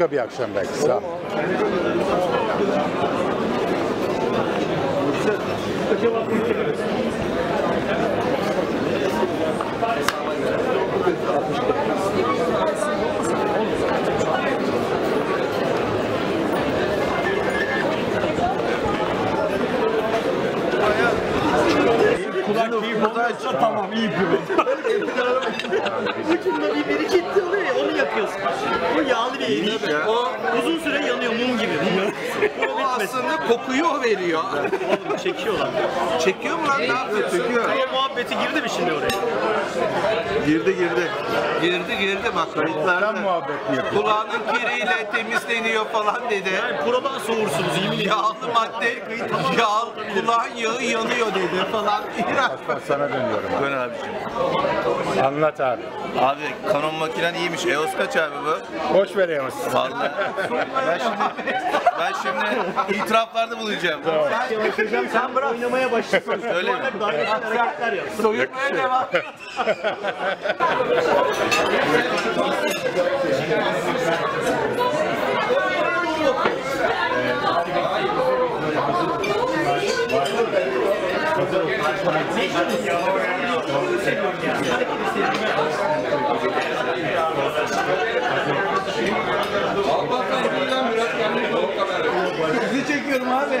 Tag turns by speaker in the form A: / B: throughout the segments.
A: başka bir akşam belki. Sağ ol.
B: Tamam iyi
C: bir onu yakıyorsun. Erik. O uzun süre yanıyor mum gibi.
D: O aslında kokuyu o veriyor.
C: Çekiyorlar.
D: Çekiyor mu lan? Ne yapıyor? Çekiyor.
C: Kaya muhabbeti girdi mi şimdi oraya?
D: Girdi girdi. Girdi girdi bak
A: Sen
D: kayıtlarda.
A: muhabbet mi yapıyorsun?
D: Kulağının kiriyle temizleniyor falan dedi.
C: Yani prodan soğursunuz yemin ediyorum.
D: Yağlı madde, yağ, kulağın yağı yanıyor dedi falan. İğrenç.
A: Ben sana dönüyorum. abi.
E: Dön abicim.
A: Anlat abi.
E: Abi kanon makinen iyiymiş. EOS kaç abi bu?
A: Boş veriyoruz.
E: Vallahi. ben şimdi ben şimdi itiraflarda bulunacağım.
C: Sen bırak. Oynamaya başlasın.
E: Öyle mi?
C: Darbeşen hareketler yap.
D: Soyutmaya devam. Sizi çekiyorum abi.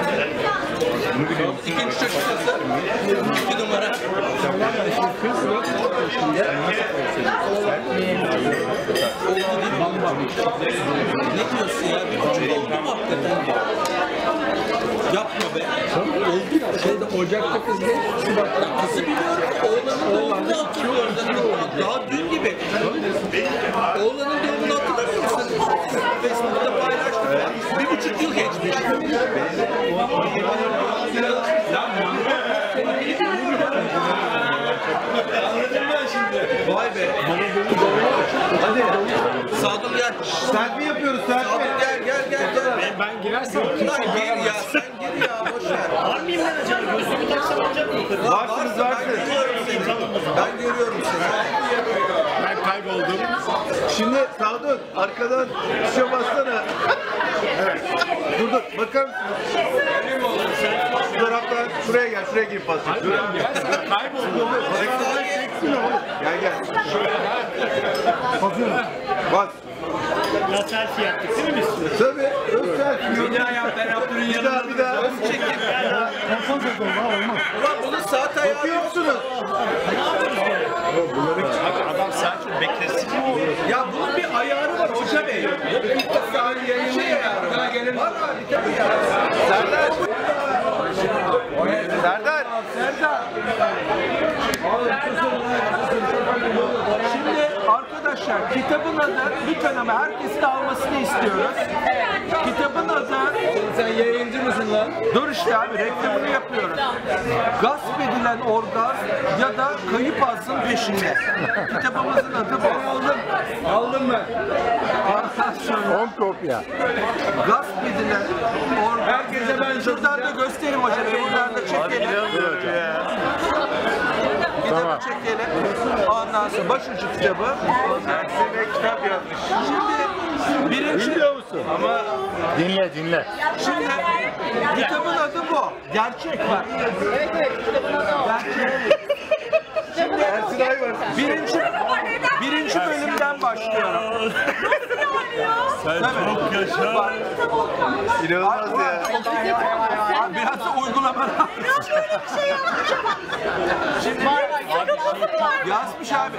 D: İkinci çocuk nasıl? İki numara. Ne diyorsun ya? Bir buçuk oldu mu hakikaten? Yapma be. Oldu ya. Şeyde Ocak'ta kız? Şubat'ta. Kızı biliyorum. Oğlanın doğumunu hatırlıyorum. Daha, gibi. Oğlanın doğumunu hatırlamıyor musun? Facebook'ta paylaştım. Bir buçuk yıl geçmiş. Vay be. Hadi. Sadıl gel. Selfie yapıyoruz selfie. Sadıl gel gel gel. gel.
C: Ben girersem
D: Ulan gir ya sen gir ya boş ver.
C: Var mıyım ben acaba? Gözlüğümü taksam olacak mı?
D: Varsınız varsınız. Ben görüyorum seni. Ben görüyorum seni.
C: Kayboldum.
D: Şimdi Sadun arkadan tuşa bassana. evet. Dur dur bakar mısın? Şu taraftan şuraya gel şuraya gir pas. Dur.
C: Kayboldum.
D: Gel gel. Basıyorum. Bas.
C: Ya selfie yaptık değil mi biz?
D: Tabii. Ön selfie. Bir daha yap ben Abdül'ün yanında. Bir daha bir daha. Çekin. Ulan bunu saat ayağı Bakıyor musunuz?
C: Adam selfie beklesin.
D: Ya bunun bir ayarı var Hoca Bey. İlk defa yayın şey ayarı var. Var abi tabii ya. Serdar. Serdar. Serdar. Şimdi arkadaşlar kitabın adı lütfen ama herkesin almasını istiyoruz. Kitabın adı sen yayıncı mısın lan? Dur işte abi reklamını yapıyoruz. Gasp edilen orgazm ya da kayıp azın peşinde. Kitabımızın adı bu. Aldım. Aldım ben. Arkadaşlar
A: 10 kopya.
D: gasp edilen orgazm. Herkese ben şuradan da göstereyim hocam. Buradan da çekelim.
A: Tamam.
D: çekelim. Ondan sonra başucu kitabı. Dersine kitap yazmış. Şimdi birinci...
A: Biliyor musun? Ama dinle dinle.
D: Şimdi kitabın adı bu. Gerçek bak. Gerçek. Şimdi birinci, birinci bölümden başlıyorum. Sen çok yaşa. İnanılmaz ya. Abi biraz da uygulama Şimdi yazmış abi.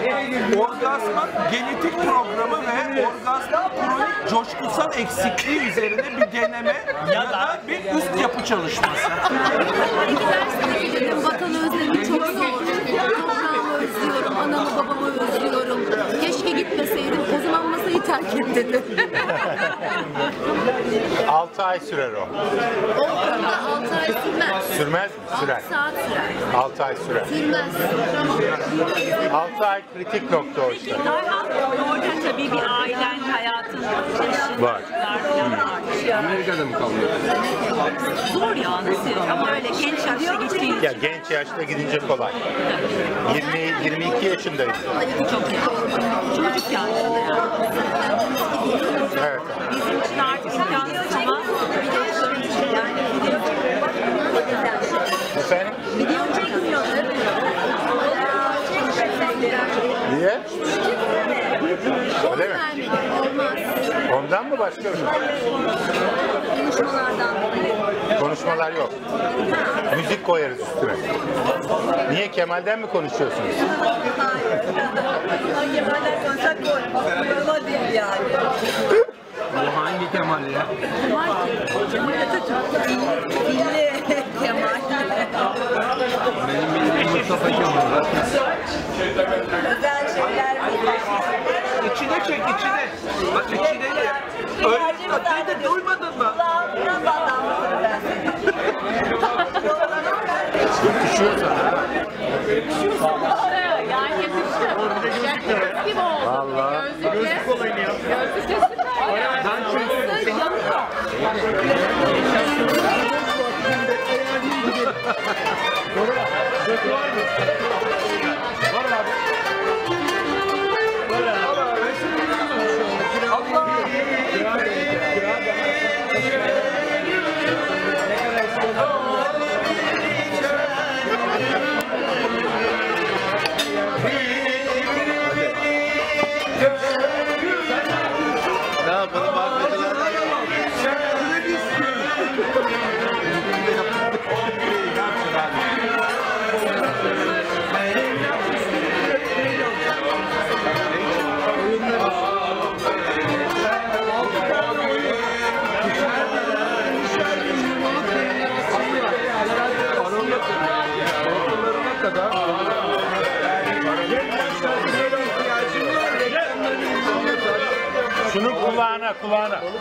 D: Orgazmın genetik programı ve orgazmın kronik coşkusal eksikliği üzerine bir deneme ya da bir üst yapı çalışması.
F: Dedim vatan özlemi çok zor. Toprağımı özlüyorum, anamı babamı özlüyorum. Keşke gitmeseydim. O zaman masayı terk merak ettim.
A: 6 ay sürer o.
F: o konuda 6 ay sürmez.
A: Sürmez mi?
F: 6
A: Sürer.
F: saat sürer.
A: 6 ay sürer.
F: Sürmez.
A: 6 ay kritik nokta o işte.
B: Orada tabii bir ailen, hayatın, eşin,
A: Var.
B: çocuklar falan var.
G: Amerika'da mı kalıyor?
B: Zor ya nasıl? Ama öyle genç yaşta gittiğin
A: Ya genç yaşta gidince kolay. 20 22 yaşındayım.
B: çok çocuk yaşında yani.
A: Evet.
B: Bizim için artık imkansız ama yani
A: Efendim?
F: Video çekmiyorlar.
A: Niye? Öyle mi?
F: Olmaz.
A: Ondan mı başka bir şey?
F: Konuşmalardan dolayı.
A: Konuşmalar yok. Müzik koyarız üstüne. Niye Kemal'den mi konuşuyorsunuz?
F: Kemal'den konuşsak Ama değil yani.
G: Bu hangi Kemal ya?
F: Kemal Atatürk. Dilli Kemal.
G: Benim bildiğim Mustafa Kemal.
F: Özel şeyler
D: İçine çek içine. Bak içine de. Öyle da doymadın mı?
B: yani yakıştı. Gibi oldu.
A: Vallahi.
B: Gözlükle. Gözlükle süper yani. Nasıl yanıyor?
E: Ne
A: Şunu kulağına kulağına.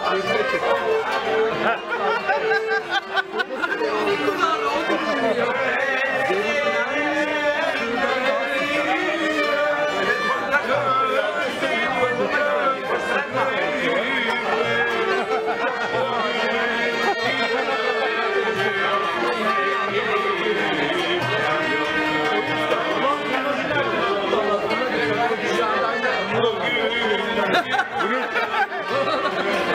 D: Bunu Yeah.